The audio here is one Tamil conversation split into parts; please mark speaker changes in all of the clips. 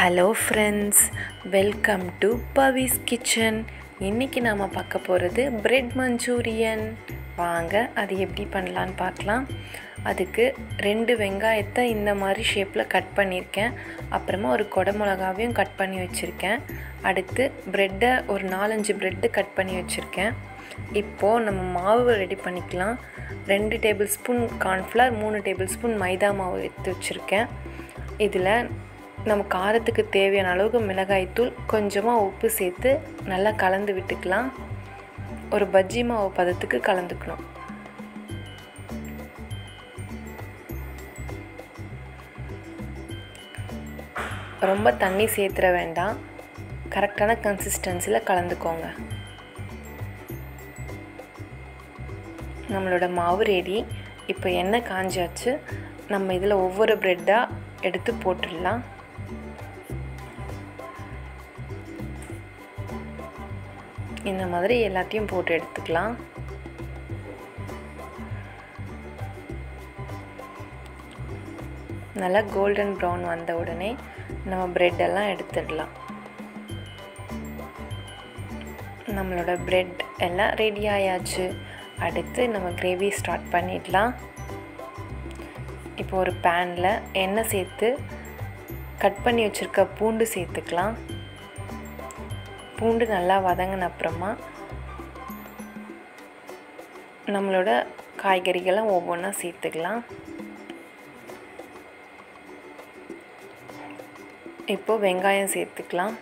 Speaker 1: Hello friends welcome to Pavi's kitchen இன்றைக்கி நாம் பார்க்க போகிறது பிரெட் மஞ்சூரியன் வாங்க அது எப்படி பண்ணலான்னு பார்க்கலாம். அதுக்கு ரெண்டு வெங்காயத்தை இந்த மாதிரி ஷேப்பில் கட் பண்ணியிருக்கேன். அப்புறமா ஒரு கொடை மிளகாவையும் கட் பண்ணி வச்சுருக்கேன். அடுத்து ப்ரெட்டை ஒரு நாலஞ்சு ப்ரெட்டு கட் பண்ணி வச்சுருக்கேன். இப்போது நம்ம மாவு ரெடி பண்ணிக்கலாம். ரெண்டு டேபிள் ஸ்பூன் கார்ன்ஃப்ளவர் மூணு டேபிள் ஸ்பூன் மைதா மாவு எடுத்து வச்சுருக்கேன். இதில் நம்ம காரத்துக்கு தேவையான அளவுக்கு மிளகாய்த்தூள் கொஞ்சமாக உப்பு சேர்த்து நல்லா கலந்து விட்டுக்கலாம். ஒரு பஜ்ஜி மாவு பதத்துக்கு கலந்துக்கணும். ரொம்ப தண்ணி சேர்த்துற வேண்டாம். கரெக்டான கன்சிஸ்டன்சியில் கலந்துக்கோங்க. நம்மளோட மாவு ரெடி இப்போ எண்ணெய் காஞ்சாச்சு நம்ம இதில் ஒவ்வொரு ப்ரெட்டாக எடுத்து போட்டுடலாம். இந்த மாதிரி எல்லாத்தையும் போட்டு எடுத்துக்கலாம். நல்லா கோல்டன் ப்ரௌன் வந்த உடனே நம்ம ப்ரெட்டெல்லாம் எடுத்துடலாம். நம்மளோட ப்ரெட் எல்லாம் ரெடி ஆயாச்சு. அடுத்து நம்ம கிரேவி ஸ்டார்ட் பண்ணிடலாம். இப்போ ஒரு பேனில் எண்ணெய் சேர்த்து கட் பண்ணி வச்சுருக்க பூண்டு சேர்த்துக்கலாம். பூண்டு நல்லா வதங்கின அப்புறமா நம்மளோட காய்கறிகளை ஒவ்வொன்றா சேர்த்துக்கலாம். இப்போது வெங்காயம் சேர்த்துக்கலாம்.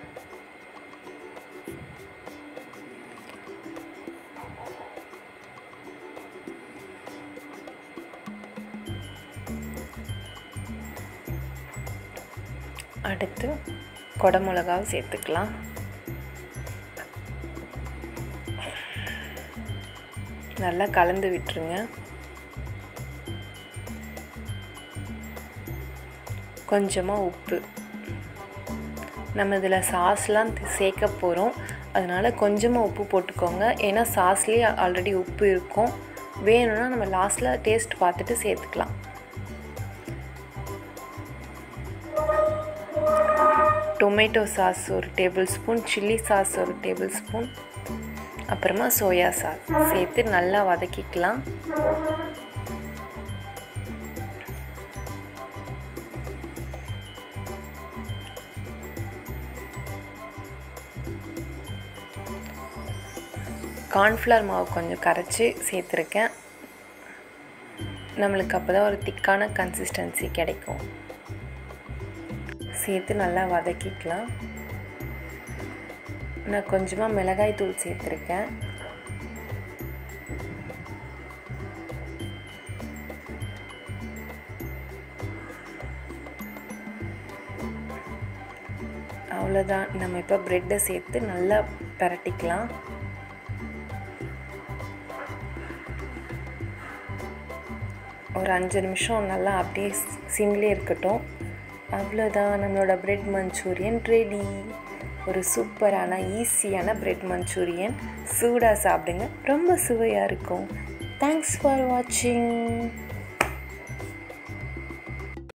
Speaker 1: அடுத்து கொடை சேர்த்துக்கலாம். நல்லா கலந்து விட்டுருங்க. கொஞ்சமாக உப்பு. நம்ம இதில் சாஸ்லாம் சேர்க்க போகிறோம் அதனால் கொஞ்சமாக உப்பு போட்டுக்கோங்க. ஏன்னா சாஸ்லேயே ஆல்ரெடி உப்பு இருக்கும். வேணும்னா நம்ம லாஸ்ட்டில் டேஸ்ட் பார்த்துட்டு சேர்த்துக்கலாம். டொமேட்டோ சாஸ் ஒரு டேபிள் ஸ்பூன் சில்லி சாஸ் ஒரு டேபிள் ஸ்பூன் அப்புறமா சோயா சாஸ் சேர்த்து நல்லா வதக்கிக்கலாம். கார்ன்ஃப்ளவர் மாவு கொஞ்சம் கரைச்சி சேர்த்துருக்கேன். நம்மளுக்கு அப்போ தான் ஒரு திக்கான கன்சிஸ்டன்சி கிடைக்கும். சேர்த்து நல்லா வதக்கிக்கலாம். நான் கொஞ்சமாக மிளகாய் தூள் சேர்த்துருக்கேன். அவ்வளோதான் நம்ம இப்போ ப்ரெட்டை சேர்த்து நல்லா பரட்டிக்கலாம். ஒரு அஞ்சு நிமிஷம் நல்லா அப்படியே சிம்லே இருக்கட்டும். அவ்வளோதான் நம்மளோட ப்ரெட் மஞ்சூரியன் ரெடி ஒரு சூப்பரான ஈஸியான பிரெட் மஞ்சூரியன் சூடாக சாப்பிடுங்க. ரொம்ப சுவையாக இருக்கும். தேங்க்ஸ் ஃபார் வாட்சிங்